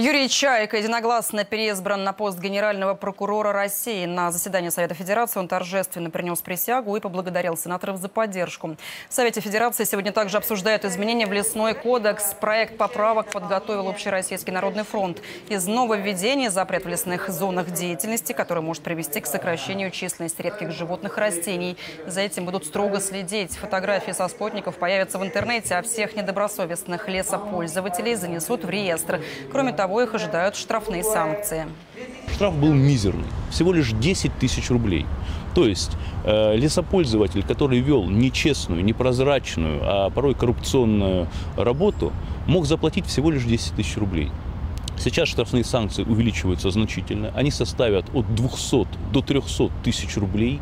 Юрий Чайка единогласно переизбран на пост генерального прокурора России. На заседании Совета Федерации он торжественно принес присягу и поблагодарил сенаторов за поддержку. В Совете Федерации сегодня также обсуждают изменения в лесной кодекс. Проект поправок подготовил Общероссийский народный фронт. Из нововведений запрет в лесных зонах деятельности, который может привести к сокращению численности редких животных и растений. За этим будут строго следить. Фотографии со спутников появятся в интернете, а всех недобросовестных лесопользователей занесут в реестр. Кроме того, их ожидают штрафные санкции. Штраф был мизерный, всего лишь 10 тысяч рублей. То есть э, лесопользователь, который вел нечестную, непрозрачную, а порой коррупционную работу, мог заплатить всего лишь 10 тысяч рублей. Сейчас штрафные санкции увеличиваются значительно. Они составят от 200 до 300 тысяч рублей.